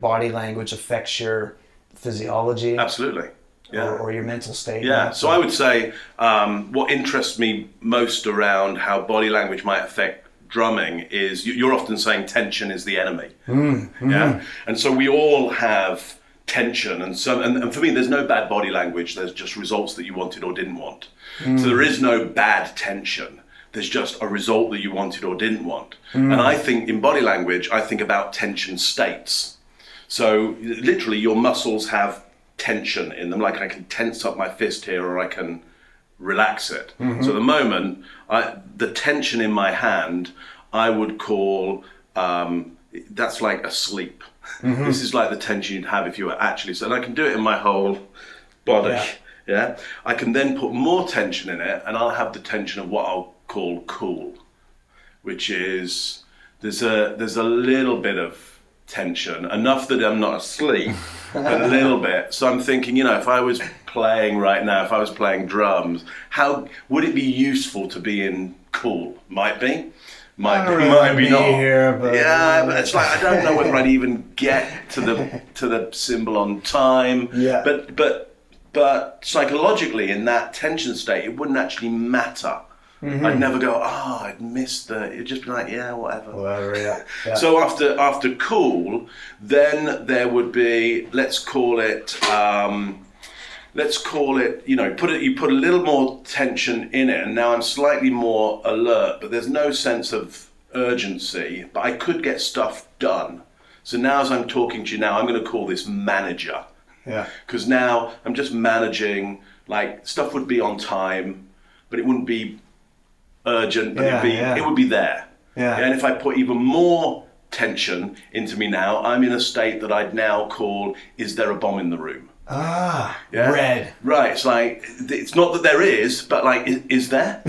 body language affects your physiology Absolutely. Yeah. or, or your mental state. Yeah, so I would say um, what interests me most around how body language might affect drumming is you- you're often saying tension is the enemy. Hmm. Hmm. Yeah, and so we all have tension, and so and, and for me, there's no bad body language. There's just results that you wanted or didn't want. Hmm. So there is no bad tension. There's just a result that you wanted or didn't want. And I think in body language, I think about tension states. So literally, your muscles have tension in them. Like I can tense up my fist here, or I can relax it. So at the moment, I, the tension in my hand, I would call um, that's like asleep. This is like the tension you'd have if you were actually. So and I can do it in my whole body. Yeah. Yeah. I can then put more tension in it, and I'll have the tension of what I'll call cool, which is there's a there's a little bit of tension, enough that I'm not asleep, but a little bit. So I'm thinking, you know, if I was playing right now, if I was playing drums, how would it be useful to be in cool? Might be. Might be, really might be be not. here, but- yeah, but it's like I don't know whether I'd even get to the to the cymbal on time. Yeah. But but but psychologically, in that tension state, it wouldn't actually matter. Mm-hmm. I'd never go, oh, I'd missed the. It'd just be like, yeah, whatever. Whatever, yeah. yeah. So after after cool, then there would be let's call it um, let's call it you know put it you put a little more tension in it, and now I'm slightly more alert, but there's no sense of urgency. But I could get stuff done. So now as I'm talking to you now, I'm going to call this manager yeah. because now I'm just managing. Like stuff would be on time, but it wouldn't be urgent. But Yeah, it'd be yeah. it would be there. Yeah. And if I put even more tension into me now, I'm in a state that I'd now call: Is there a bomb in the room? Ah, Yeah? red. Right. It's like it's not that there is, but like, is, is there?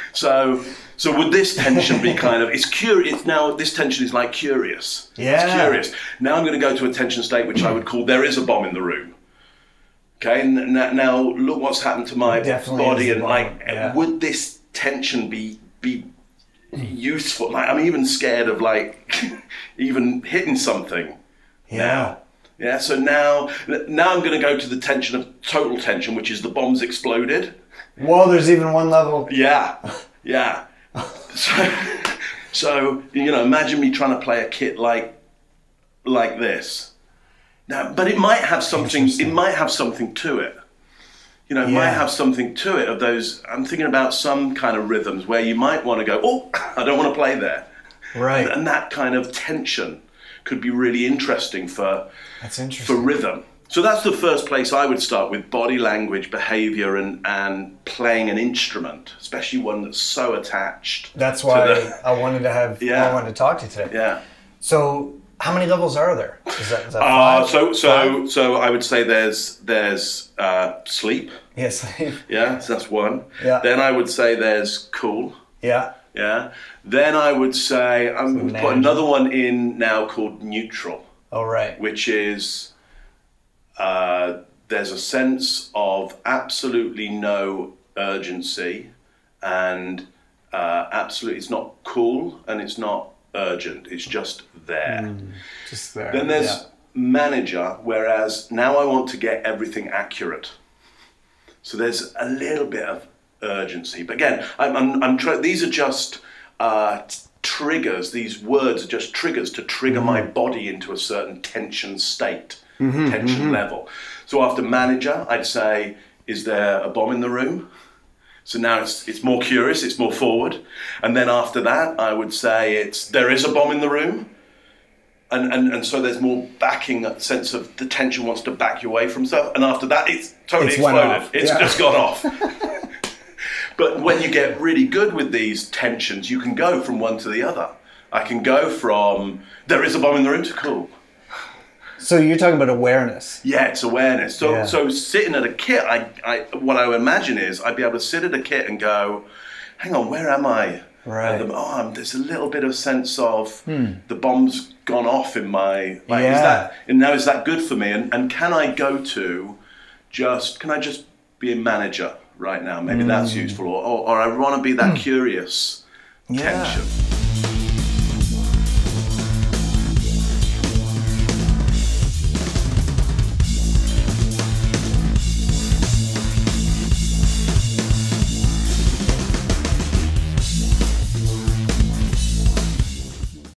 so. So would this tension be kind of? It's curious now. This tension is like curious. Yeah. It's curious. Now I'm going to go to a tension state which I would call there is a bomb in the room. Okay. And now, look what's happened to my Definitely body and like, yeah. would this tension be be useful? Like I'm even scared of like even hitting something Yeah. now. Yeah, so now now I'm going to go to the tension of total tension, which is the bomb's exploded. Whoa, there's even one level. Yeah, yeah. So, so you know, imagine me trying to play a kit like like this. Now, but it might have something. It might have something to it. You know, it might have something to it of those. I'm thinking about some kind of rhythms where you might want to go. Oh, I don't want to play there. Right. And that kind of tension could be really interesting for That's interesting. for rhythm. So that's the first place I would start with body language, behavior, and, and playing an instrument, especially one that's so attached. That's why the- I wanted to have. Yeah. I wanted to talk to you today. yeah. So, how many levels are there? Is that, is that Uh, so so Five? so I would say there's there's uh, sleep. Yes. Yeah, so that's one. Yeah. Then I would say there's cool. yeah. Yeah. Then I would say I'm to put another one in now called neutral. All right. which is uh, there's a sense of absolutely no urgency and uh, absolutely it's not cool and it's not urgent. It's just there. Mm, just there. then there's Yeah. manager whereas now i want to get everything accurate. So there's a little bit of urgency. But again i'm, I'm, I'm try- these are just uh, triggers. These words are just triggers to trigger my mm. body into a certain tension state mm-hmm, tension mm-hmm. level. So after manager i'd say is there a bomb in the room so now it's it's more curious, it's more forward, and then after that, I would say it's there is a bomb in the room, and and, and so there's more backing, a sense of the tension wants to back you away from stuff, and after that, it's totally It's exploded. It's yeah. just gone off. but when you get really good with these tensions, you can go from one to the other. I can go from there is a bomb in the room to cool. So you're talking about awareness. Yeah, it's awareness. So, Yeah. so sitting at a kit, I, I, what I would imagine is I'd be able to sit at a kit and go, hang on, where am I? Right. Hmm. The- oh, I'm- there's a little bit of sense of the bomb's gone off in my. Like, Yeah. Is that, and now is that good for me? And, and can I go to just, can I just be a manager right now? Maybe that's Hmm. useful. Or, or, or I want to be that curious Yeah. tension.